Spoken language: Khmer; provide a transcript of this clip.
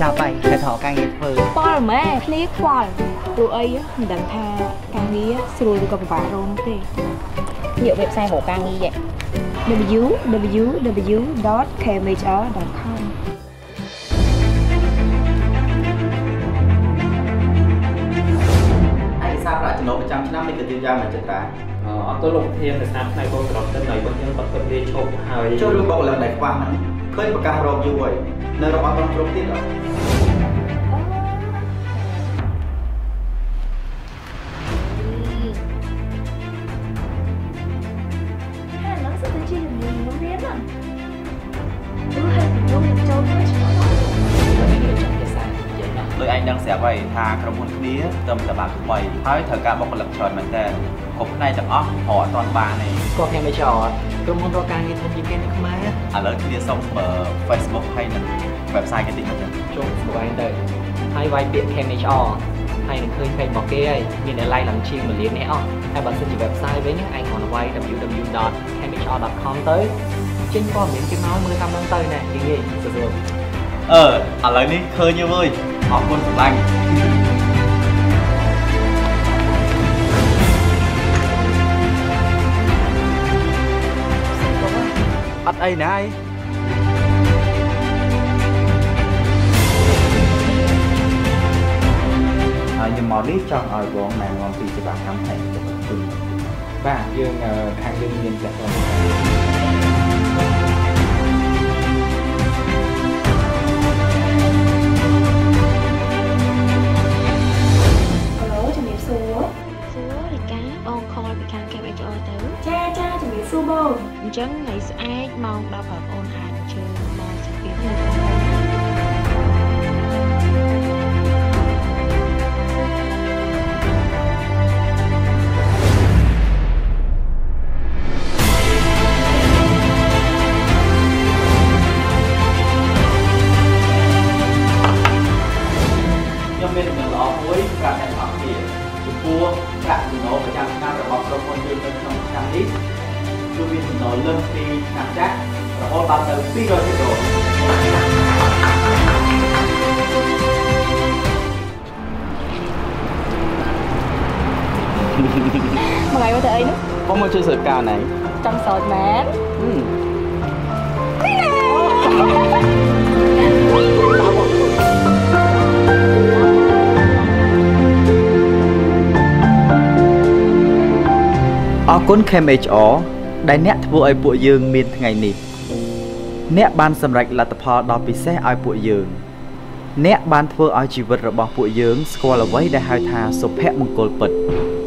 ចាប់ហើយតែថតការងារធ្វើខ្វល់ម៉ែគ្នាខ្វល់ព្រោះអីមិនដឹងថាការងារស្រួលឬក៏ពិបាករងទេងាក website រកការងារឯង www.kmhr.com ឯកសារប្រាក់ចំណូលប្រចាំឆ្នាំនេះក៏យឺតយ៉ាវមិនចិត្តដែរអត់ទៅលោកធានដោយសារផ្នែកកូនក្រមទឹកនៅរបស់ខ្ញុំបាត់ទឹកវាឈប់ហើយចូលរឿងបុគ្គលិកដែលខ្វះហ្នឹង ឃើញប្រកាសរកយូរហើយនៅរបស់ក្រុមគ្រប់ទៀតអត់ ដោយឯងដឹងស្រាប់ហើយថាក្រុមហ៊ុនគ្នាត្រឹមតែបានថ្មីហើយត្រូវការបុគ្គលិកច្រើនមែនតើគ្រប់ផ្នែកទាំងអស់រកអត់ទាន់បានទេគាត់ខ្ញុំមិនចោលក្រុមហ៊ុនរកការងារធ្វើជាគេនៅខ្មែរឥឡូវគ្នាសុំមើល Facebook ហើយនិង website គេតិចមកចឹងចូលស្វែងទៅហើយវាយពាក្យ KMHR ហើយនឹងឃើញ page របស់គេហើយមានអ្នក like ឡើងជាង1លានអ្នកអស់ហើយបើសិនជា website វិញឯងគ្រាន់តែវាយ www.kmhr.com ទៅចេញព័ត៌មានគេមកមើលតាមហ្នឹងទៅណែនិយាយសួរអឺឥឡូវនេះឃើញហើយ វើយអរគុណសម្លាញ់អត់អីណាយហើយខ្ញុំមកនេះចង់ឲ្យបងណែនាំពី ទៅចាចាជំរាបសួរបងអញ្ចឹងថ្ងៃស្អែកម៉ោង10បងអូនអាចអញ្ជើញមកសាពីនៅខ្ញុំមានដំណឹងល្អមួយប្រាប់អ្នកទាំងអស់គ្នាចំពោះប្រាក់ចំណូលប្រចាំឆ្នាំរបស់ ក្រុមហ៊ុនយើងនៅក្នុងឆ្នាំនេះគឺមានចំណូលលើសពីឆ្នាំចាស់រហូតដល់ទៅ200%ដុល្លារមួ អីនោះបងមកជួយសើកៅណៃចង់សោតមែនអរគុណ KMHR ដែលអ្នកធ្វើឲ្យពួកយើងមានថ្ងៃនេះ អ្នកបានសម្រេចលទ្ធផលដ៏ពិសេសឲ្យពួកយើង អ្នកបានធ្វើឲ្យជីវិតរបស់ពួកយើងស្គាល់អ្វីដែលហៅថាសុភមង្គលពិត។